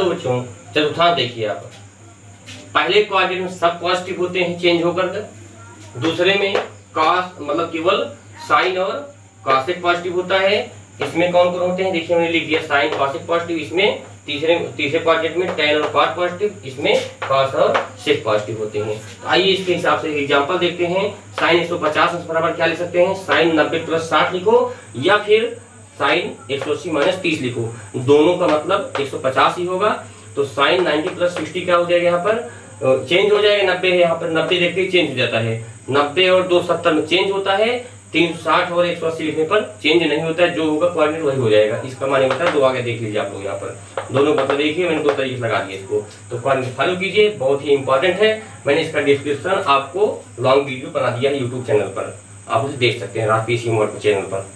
Hello बच्चों चतुर्थांश देखिए आप। पहले क्वाड्रेंट में सब पॉजिटिव होते हैं चेंज होकर दूसरे में कॉस मतलब केवल साइन और कॉसिक पॉजिटिव होता है। इसमें कौन कौन होते हैं? देखिए मैंने लिख दिया साइन कॉसिक पॉजिटिव इसमें तीसरे तीसरे क्वाड्रेंट में टेन और कॉट पॉजिटिव इसमें कॉस और सिक पॉजिटिव होते हैं। तो आइए इसके हिसाब से एग्जांपल देखते हैं। साइन 150 इस बराबर क्या लिख सकते हैं? साइन 90 प्लस 60 लिखो, या फिर साइन 180 माइनस 30 लिखो। दोनों का मतलब 150 ही होगा। तो साइन 90 प्लस 60 क्या हो जाएगा यहाँ पर? चेंज हो जाएगा 90 है यहाँ पर। 90 देखते ही चेंज हो जाता है। 90 और 270 में चेंज होता है। तीन सौ साठ और एक सौ अस्सी लिखने पर चेंज नहीं होता है। जो होगा क्वाड्रेंट वही हो जाएगा। इसका माने होता है दो, आगे देख लीजिए आप लोग यहाँ पर। दोनों का तो देखिए, मैंने दो तरीके से लगा दिए इसको। तो क्वाड्रेंट फॉलो कीजिए, बहुत ही इंपॉर्टेंट है। मैंने इसका डिस्क्रिप्शन आपको लॉन्ग वीडियो बना दिया है यूट्यूब चैनल पर। आप उसे देख सकते हैं राकेश चैनल पर।